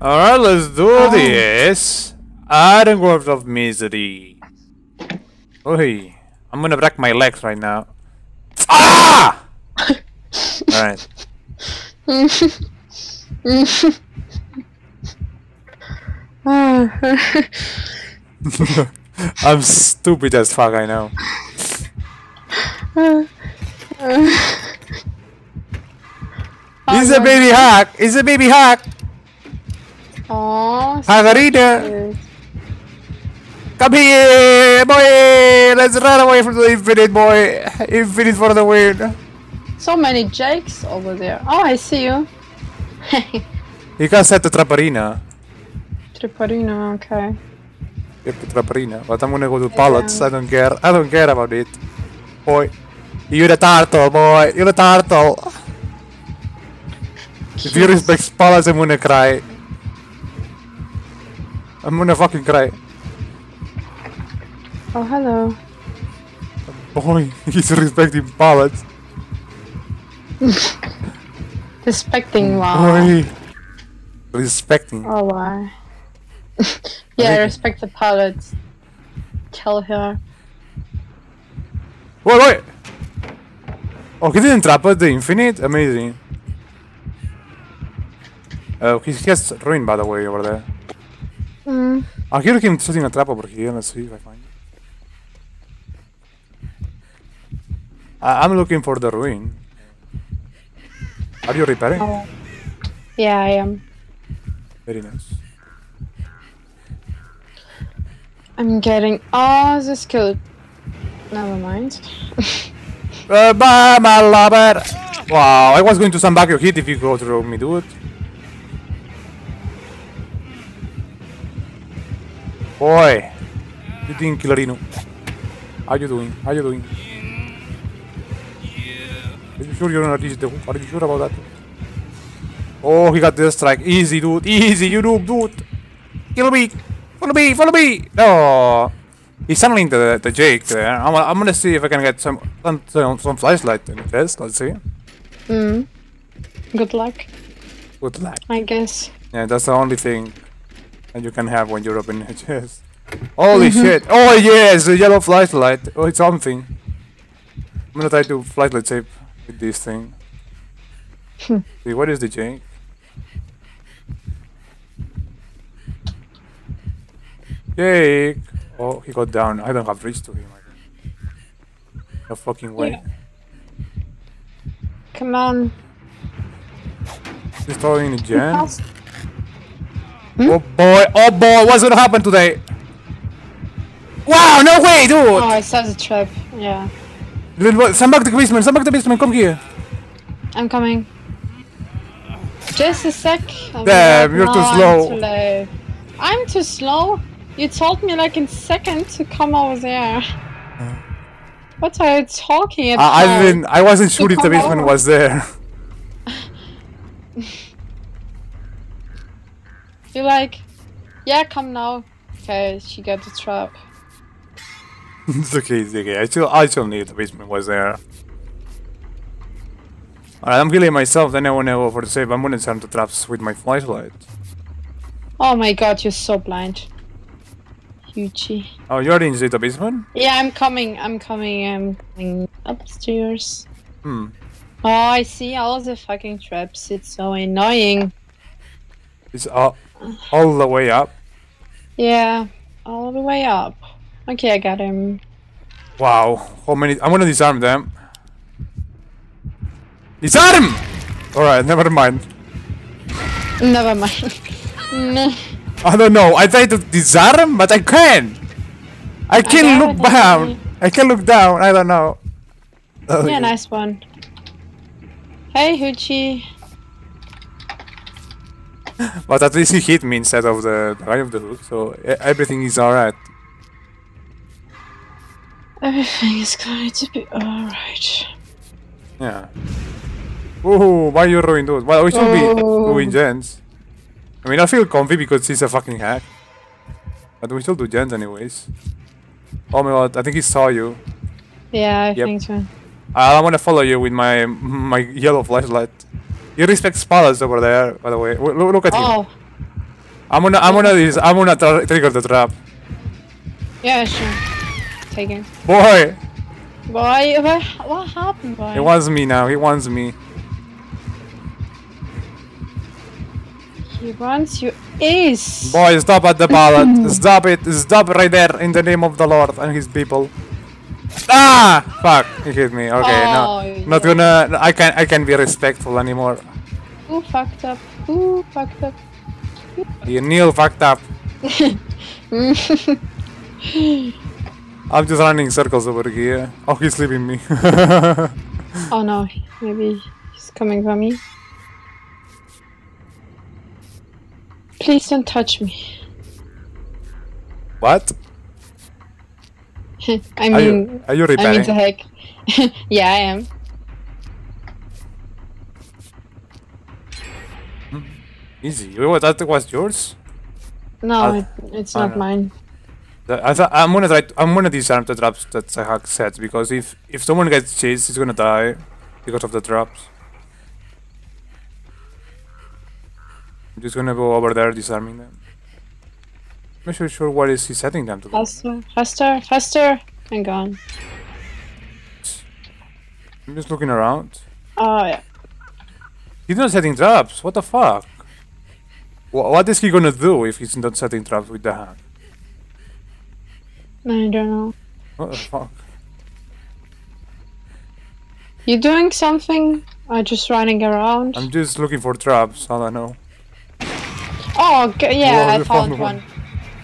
Alright, let's do Oh. this. Iron Works of Misery. Oi, I'm gonna break my legs right now. Ah! Alright. I'm stupid as fuck, I know. It's a baby Hag! It's a baby Hag! Hagarina! Come here, boy! Let's run away from the infinite, boy! Infinite for the win! So many Jakes over there. Oh, I see you. You can set the Traparina. Triparina, okay. Yep, the Traparina. But I'm gonna go to pallets. I don't care. I don't care about it. Boy. You're a turtle, boy. You're a turtle. If you respect pallets, I'm gonna cry. I'm gonna fucking cry. Oh, hello. Boy, he's respecting pallets. Respecting, wow. Boy. Respecting. Oh, why? yeah, think- respect the pilots. Kill her. Wait, wait! Oh, he didn't trap at the infinite? Amazing. Oh, he has ruined, by the way over there. Mm. I hear him setting a trap over here. Let's see if I find it. I I'm looking for the ruin. Are you repairing? Oh. Yeah, I am. Very nice. I'm getting. all the killed. Never mind. Uh, bye, my lover! Wow, I was going to sandbag your hit if you go through me, dude. Boy, you doing, Killerino? How you doing? How you doing? Are you sure you're gonna reach the hook? Are you sure about that? Oh, he got this strike. Easy, dude. Easy, you noob, dude. Kill me. Follow me. Follow me. No. He's tunneling the, the Jake there. I'm, I'm gonna see if I can get some some, some, some flashlight in this. Let's see. Mm. Good luck, Good luck. I guess. Yeah, that's the only thing that you can have when you're opening a chest. Holy mm-hmm. shit! Oh yes, the yellow flashlight. Oh, it's something. I'm gonna try to flashlight save with this thing. see, what is the Jake? Jake! Oh, he got down. I don't have reach to him. No fucking way. Yeah. Come on. He's throwing a gem. Fast. Oh boy, oh boy, what's gonna happen today? Wow, no way, dude! Oh, I saw the trap. Yeah. Boy, Send back the basement, send back the basement, come here. I'm coming. Just a sec. My Damn, God, you're too no, I'm slow. too. I'm too slow? You told me like in second to come over there. What are you talking about? I, I didn't, I wasn't sure if the over. was there. You're like, yeah, come now. Okay, she got the trap. it's okay, it's okay. I still, I still knew the basement was there. Alright, I'm healing myself, then I wanna go for the save. I'm gonna turn the traps with my flashlight. Oh my god, you're so blind. Hughie. Oh, you're in the basement? Yeah, I'm coming. I'm coming. I'm coming upstairs. Hmm. Oh, I see all the fucking traps. It's so annoying. It's all, all the way up. Yeah, all the way up. Okay, I got him. Wow, how many? I'm gonna disarm them. Disarm! Alright, never mind. Never mind. no. I don't know. I tried to disarm, but I can't. I can't got look it, down. I can look down. I don't know. Oh, Yeah, nice one. Hey, Hoochie. But at least he hit me instead of the guy of the hook, so everything is alright. Everything is going to be alright. Yeah. Ooh, why you ruin those? Well, we should be Oh. doing gens. I mean, I feel comfy because he's a fucking Hag. But we still do gens anyways. Oh my god, I think he saw you. Yeah, I Yep. think so. I want to follow you with my my yellow flashlight. He respect palace over there, by the way. W- Look, look at him. Oh, I'm gonna, I'm gonna, this, I'm gonna tr trigger the trap. Yeah, sure. Take it. Boy, Boy, what, what happened, boy? he wants me now. He wants me. He wants you is. Boy, stop at the pallet. stop it. Stop right there in the name of the Lord and His people. Ah! Fuck! He hit me. Okay, Oh, no, not gonna. I can't. I can't be respectful anymore. Who fucked up? Who fucked up? You Neil fucked up. I'm just running circles over here. Oh, he's leaving me. oh no, maybe he's coming for me. Please don't touch me. what? I Are mean, you, are you I mean the heck. yeah, I am. Hmm. Easy. Wait, that was yours? No, it, it's not know. mine. I I'm gonna try. I'm gonna disarm the traps that Sahak sets because if if someone gets chased, he's gonna die because of the traps. I'm just gonna go over there disarming them. I'm not sure, sure what is he setting them to. do. Faster, faster, faster, and gone. I'm just looking around. Oh yeah. He's not setting traps. What the fuck? Wha what is he gonna do if he's not setting traps with the hand? I don't know. What the fuck? You doing something? Or just running around? I'm just looking for traps. All I know. Oh, g- yeah, I found found one.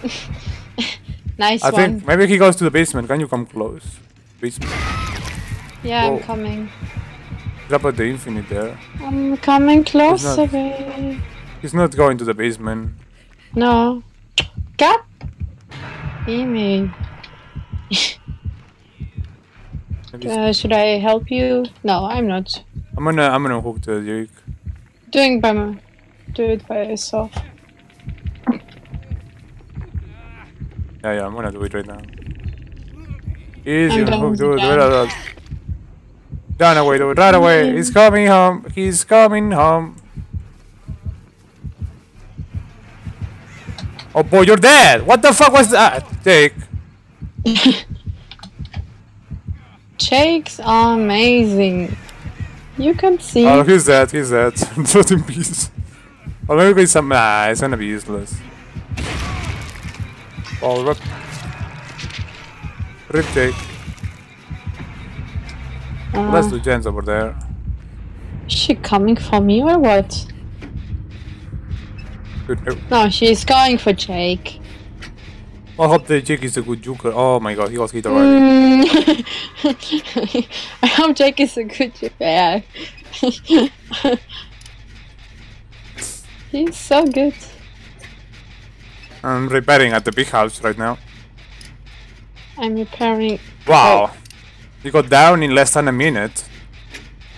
nice I one. think maybe he goes to the basement. Can you come close? Basement. Yeah, I'm coming. Drop at the infinite there. I'm coming closer, not- He's not going to the basement. No. God. Amy. Uh, should I help you? No, I'm not. I'm gonna I'm gonna hook the Jake. Doing by my, do it by yourself. Yeah, yeah, I'm gonna do it right now. Easy, I'm hook, going do it, do it, do it. Run away, it, run away. Mm. He's coming home. He's coming home. Oh boy, you're dead. What the fuck was that? Jake. Jake's amazing. You can see. Oh, he's dead. He's dead. Just in peace. Oh, maybe some. Nah, it's gonna be useless. Oh, rip. Rip Jake. Uh, Let's do gens over there. is she coming for me or what? Good. No, she's going for Jake. I hope the Jake is a good joker. Oh my god, he was hit already. Mm. I hope Jake is a good yeah. He's so good. I'm repairing at the big house right now. I'm repairing. Wow. You got down in less than a minute.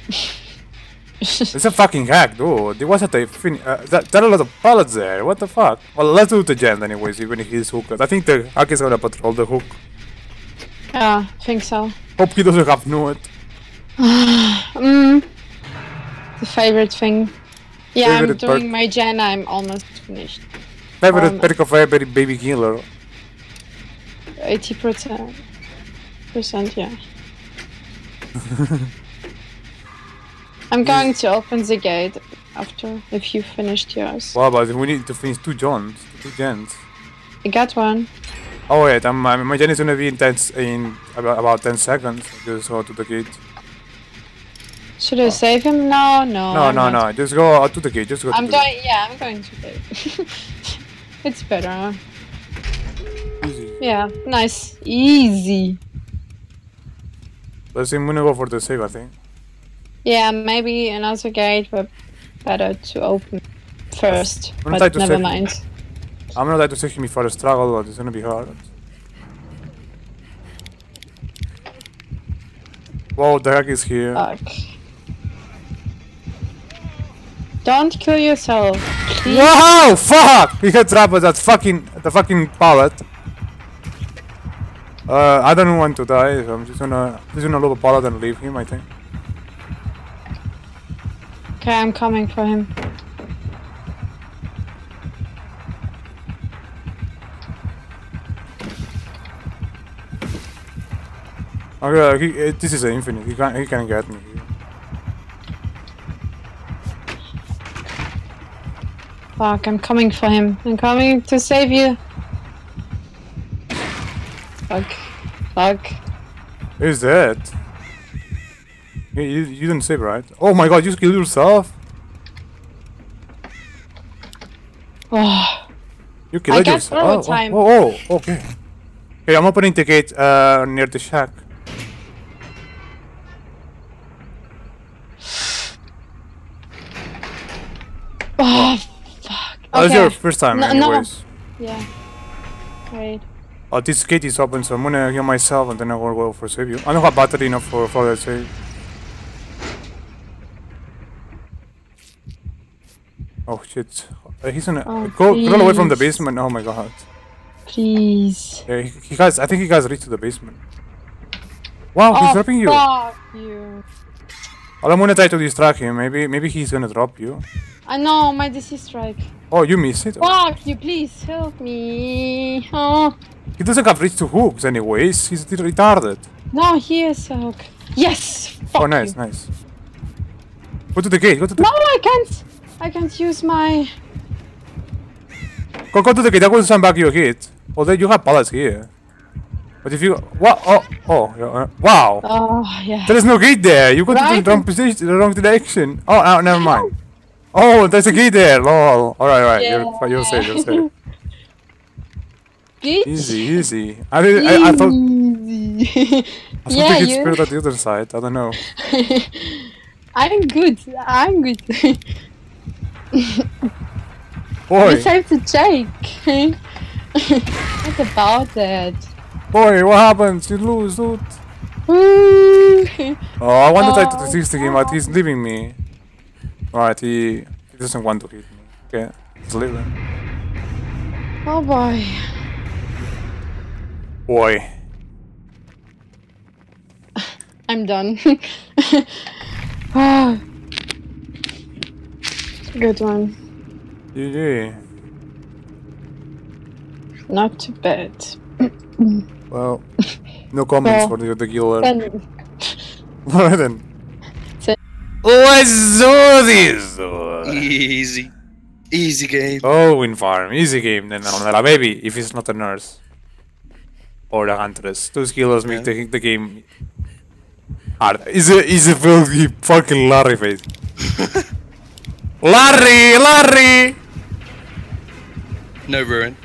It's a fucking Hag, dude. It was at the fin- uh, that, there are a lot of pallets there. What the fuck? Well, let's do the gent anyways, even if he's hooked. I think the Hag is gonna patrol the hook. Yeah, I think so. Hope he doesn't have NOED. Mm. The favorite thing. Yeah, I'm doing part. my gen. I'm almost finished. Favorite Um, perk of every baby killer. Eighty percent. Percent, yeah. I'm going to open the gate after if you finished yours. Wow, but we need to finish two Johns, two gens. I got one. Oh wait, I'm, I'm, my gen is gonna be in 10, s- in about, about 10 seconds. Just go to the gate. Should I save him? No, no. Oh. No, I'm no, no. Just go out to the gate. Just go. I'm to the going. Yeah, I'm going to save. it's better. Easy. Yeah, nice, easy. Let's see. I'm gonna go for the save. I think. Yeah, maybe another gate, but better to open first. I'm gonna try But to never mind. I'm gonna try to save him before the struggle, but it's gonna be hard. Whoa, the heck is here. Fuck. Don't kill yourself. Whoa! Fuck! He headtrapped that fucking the fucking pallet. Uh, I don't want to die, so I'm just gonna just gonna load a pallet and leave him. I think. Okay, I'm coming for him. Okay, he, uh, this is infinite. He can he can get me. Here. Fuck, I'm coming for him. I'm coming to save you. Fuck. Fuck. Who's that? You, you, didn't save, right? Oh my god, you killed yourself? Oh, You killed yourself? Oh, time. oh, oh, oh, okay. Okay, I'm opening the gate uh, near the shack. oh Okay. your first time, No- no. anyways. Yeah. Right. Oh, this gate is open, so I'm gonna heal myself and then I'm gonna go for save you. I don't have battery enough for, for that save. Oh shit. Uh, he's in a. Oh, go run away from the basement. Oh my god. Please. Yeah, he, he has. I think he has reached to the basement. Wow, he's oh, dropping you. fuck you. Well, I'm gonna try to distract him. Maybe, maybe he's gonna drop you. I know, my DC strike. Oh, you missed it. Fuck you, please help me. Oh. He doesn't have reach to hooks, anyways. He's retarded. No, he is a hook. Yes! Fuck oh, nice, you. nice. Go to the gate. Go to the. No, I can't. I can't use my. Go, go to the gate. I will send back your hit. Then you have pallets here. But if you what? Oh, oh, yeah, uh, wow. Oh, yeah. There is no gate there. You got to the wrong position, the wrong direction. Oh, oh never mind. Oh, there's a gate there. Lol. All right, all right. You're, fi- you're safe. You're safe. Easy, easy. I did. I, I thought. I thought yeah, the gate you. at the other side. I don't know. I'm good. I'm good. Boy, Let's have to check. what about that? Boy, what happens? You lose, dude. Oh, I want to try to Oh, resist game, but he's leaving me. Alright, he, he doesn't want to hit me. Okay, he's leaving. Oh boy. Boy. I'm done. Ah. Good one. GG. Not too bad. Well, no comments for the, the killer. Then Alright then. So- Let's do this! Easy. Easy game. Oh, win farm. Easy game then, Almela. Maybe, if it's not a nurse. Or a huntress. Those killers make the, the game hard. Is a, is a filthy fucking Larry face. Larry! Larry! No ruin.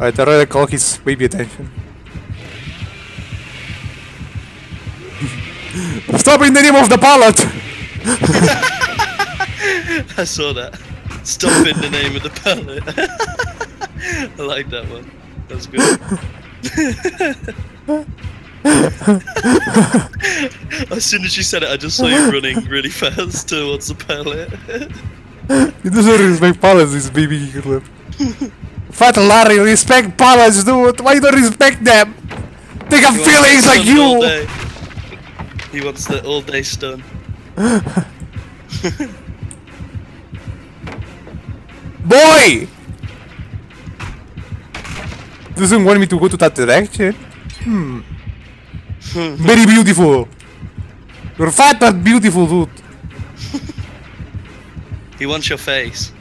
Alright, I already call his baby attention. Stop in the name of the pallet! I saw that. Stop in the name of the pallet. I like that one. That's good. as soon as you said it, I just saw you running really fast towards the pallet. He doesn't respect pallets, this baby killer. Fat Larry, respect pallets, dude! Why you don't respect them? They got feelings like you! He wants the all day stun. Boy! Doesn't want me to go to that direction. Hmm. Very beautiful. You're fat but beautiful, dude. He wants your face.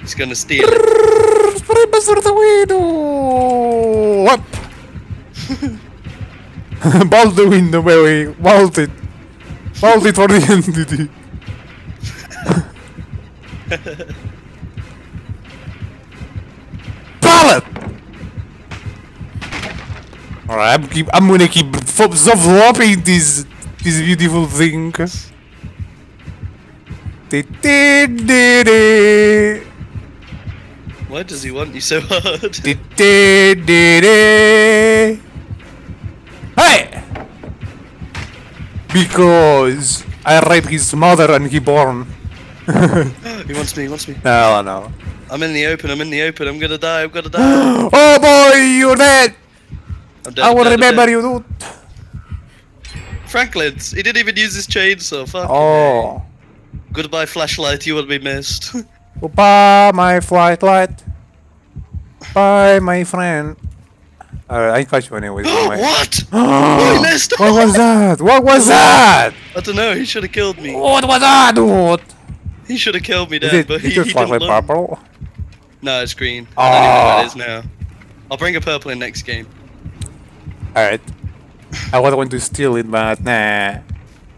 He's gonna steal it. Spray Master the window! Up! Bolt the window, baby. Bolt it. Bolt it for the entity. Pallet! Alright, I'm, keep, I'm gonna keep flopping this, this beautiful thing. Why does he want you so hard? Hey! Because I raped his mother and he born. he wants me, he wants me. No, no. I'm in the open, I'm in the open, I'm gonna die, I'm gonna die. Oh boy, you're dead! I'm dead, I will dead, remember dead. you, dude. Franklin's, he didn't even use his chainsaw, fuck. Oh. Goodbye flashlight, you will be missed. Goodbye, my flashlight. Bye, my friend. Alright, I you anyways. anyway. what? Oh, what was that? What was that? I don't know. He should have killed me. What was that, dude? He should have killed me it, but he, he didn't learn. purple? No, it's green. I don't even know what it is now. I'll bring a purple in next game. Alright. I was going to steal it, but nah.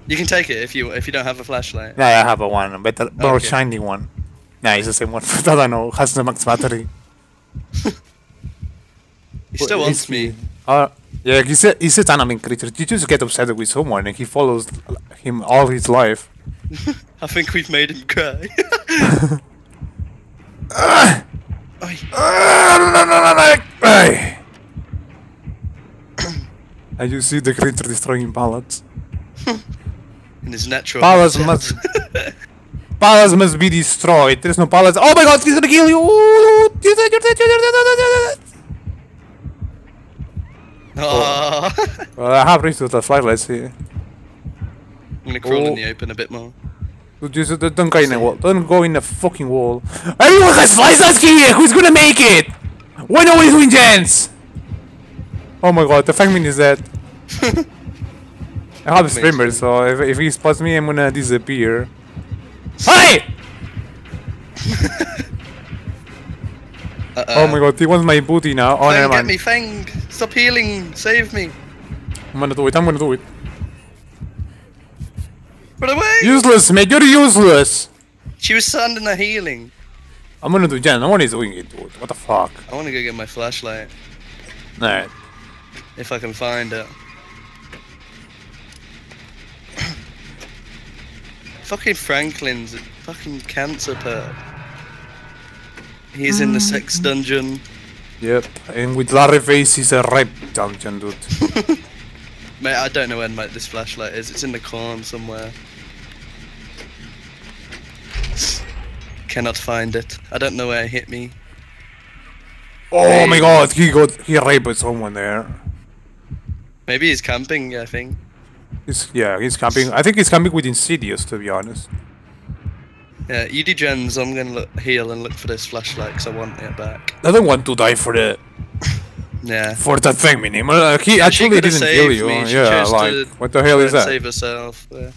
You can take it if you if you don't have a flashlight. Nah, I have a one, but a better, more Okay. shiny one. Nah, it's the same one. I don't know. Has the max battery. He still Well, wants me. Uh, yeah, he's a, he's a animal creature. You just get upset with someone and he follows him all his life. I think we've made him cry. Oi. Hey! and you see the creature destroying pallets. In his natural. Habitat. must- Palace must be destroyed. There's no palace. Oh my god, he's gonna kill you! Ooh, You're dead, you're dead, you're dead, you're dead, you're dead. Aw. Well, I have reached the flashlights here. I'm gonna crawl in Oh. the open a bit more. Just uh, don't go in the wall. Don't go in the fucking wall. Everyone has flashlights here! Who's gonna make it? When are we doing gens? Oh my god, the Feng Min is dead. I have a streamer, so if, if he spots me, I'm gonna disappear. Hey! Uh-uh. Oh my god, he wants my booty now. Oh, Fang, never get mind. me, Fang! Stop healing! Save me! I'm gonna do it, I'm gonna do it. Run away! Useless, mate, you're useless! She was sending there healing. I'm gonna do gen, no one is doing it, dude. What the fuck? I wanna go get my flashlight. Alright. If I can find it. fucking Franklin's a fucking cancer perp. He's in the sex mm. dungeon. Yep, and with Larry face, he's a rape dungeon, dude. Mate, I don't know where my, this flashlight is. It's in the corn somewhere. Cannot find it. I don't know where it hit me. Oh my god, he got he raped someone there. Maybe he's camping, I think. He's yeah, he's camping. I think he's camping with Insidious to be honest. Yeah, you do gens, I'm gonna look, heal and look for this flashlight because I want it back. I don't want to die for the Yeah. for that thing, minimum. Uh, he She actually didn't kill you. me, she Yeah, like to what the hell is that? Save herself. Yeah.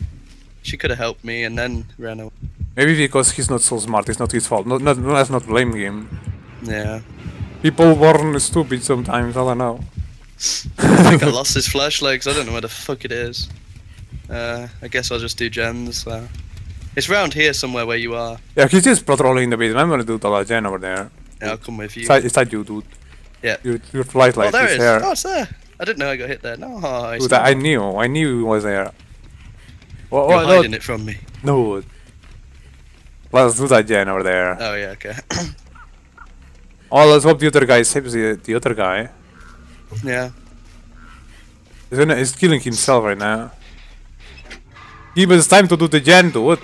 She could have helped me and then ran away. Maybe because he's not so smart. It's not his fault. Not, not let's not blame him. Yeah. People born stupid sometimes. I don't know. I think I lost his flashlight I don't know where the fuck it is. Uh, I guess I'll just do gens. Uh, it's round here somewhere where you are. Yeah, he's just patrolling the base. I'm gonna do the legend over there. Yeah, I'll come with you. It's like you, dude. Yeah. Your your flight Oh, light there is is. there. Oh, it's there. I didn't know I got hit there. No, oh, Dude, I knew. I knew he was there. Well, You're hiding no, it from me. no. Let's do that gen over there. Oh yeah, okay. Oh, let's hope the other guy saves the, the other guy. yeah. He's, gonna, he's killing himself right now. Give us time to do the gen, dude.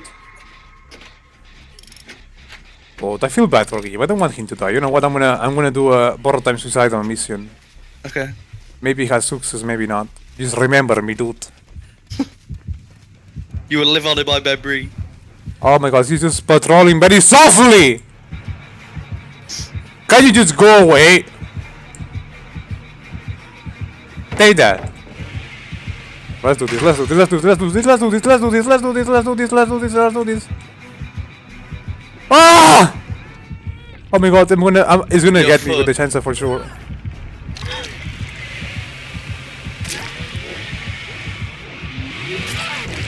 But I feel bad for him. I don't want him to die. You know what? I'm gonna I'm gonna do a borrow time suicidal mission. Okay. Maybe he has success, maybe not. Just remember me, dude. You will live on in my memory. Oh my god, he's just patrolling very softly! Can you just go away? Take that. Let's do this, let's do this, let's do this, let's do this, let's do this, let's do this, let's do this, let's do this, let's do this, let's do this. Ah! Oh my god, I'm gonna, I'm, it's gonna Your get me with the chainsaw for sure.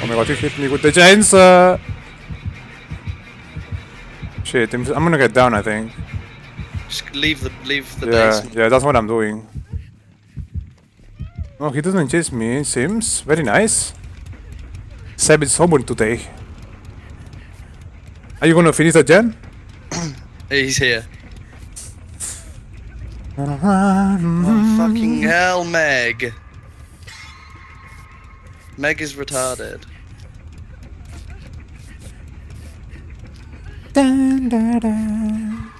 Oh my god, he hit me with the chainsaw! Shit, I'm, I'm gonna get down, I think. Just leave the leave the Yeah, basement. yeah, that's what I'm doing. Oh, he doesn't chase me, it seems. Very nice. Seb is someone today. Are you gonna finish the gen? He's here. Oh, fucking hell, Meg. Meg is retarded. Dun, dun, dun.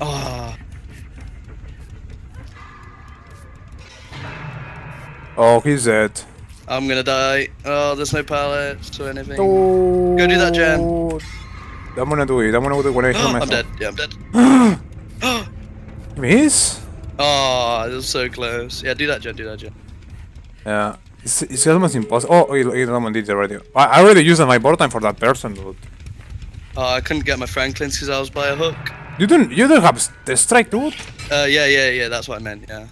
Oh, Oh, he's dead. I'm gonna die. Oh, there's no pallets or anything. Go do that, gen. I'm gonna do it. I'm gonna do it when I'm dead. Yeah, I'm dead. Miss? Oh, it was so close. Yeah, do that, gen. Do that, gen. Yeah. It's, it's almost impossible. Oh, it, it someone did it already. I, I already used my board time for that person, dude. Oh, I couldn't get my Franklins because I was by a hook. You don't you don't have the strike, dude. Uh, yeah, yeah, yeah. That's what I meant. Yeah.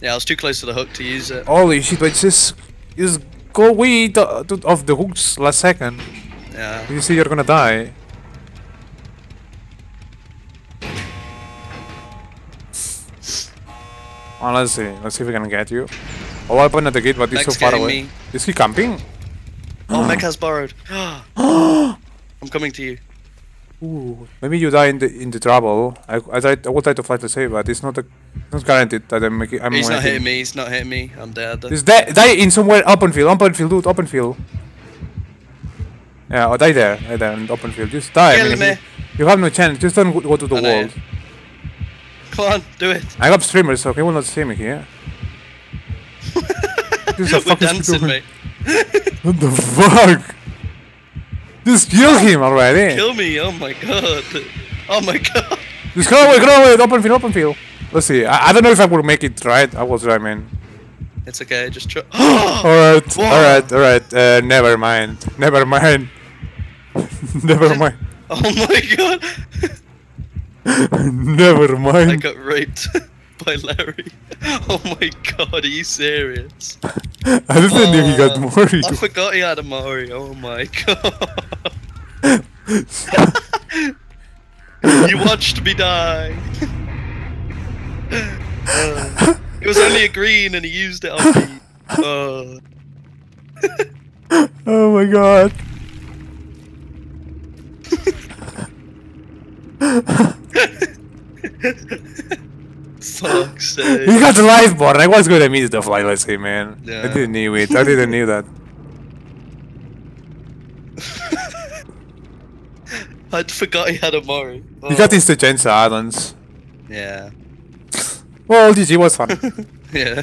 Yeah, I was too close to the hook to use it. Holy shit! But it's just just go way to, to, off the hooks last second. Yeah. You see, you're gonna die. Oh, let's see. Let's see if we can get you. Oh, I opened at the gate, but he's so far away. me. Is he camping? Oh, Mech has borrowed. I'm coming to you. Ooh, maybe you die in the in the trouble. I I tried I will try to fly to save, but it's not a not guaranteed that I'm making. I'm He's not hitting me. He's not hitting me. I'm dead. Just die, die in somewhere open field, open field, dude, open field. Yeah, or die there, die there in open field. Just die. Kill you- me. Eh? You have no chance. Just don't go go to the I know. wall. Come on, do it. I got streamers, so he will not see me here. This is a We're fucking dancing, stupid- mate. What the fuck? Just kill him already. Kill me. Oh my god. Oh my god. Just go away, go away, open field, open field. Let's see. I, I don't know if I will make it right. I was try, man. It's okay. Just try. alright, alright, alright. Uh, never mind. Never mind. never mind. oh my god. never mind. I got raped by Larry. Oh my god. Are you serious? I didn't know he got Oh, married. I forgot he had a Mori. Oh my god. you watched me die. Uh, it was only a green and he used it on me. Uh, Oh my god. Fuck's He sake. got the lifeboat. I was gonna miss the fly, let's say, man. I didn't knew it. I didn't knew that. I forgot he had a Mori. You got oh. instant chance add-ons. Yeah. Well, GG was fun. Yeah.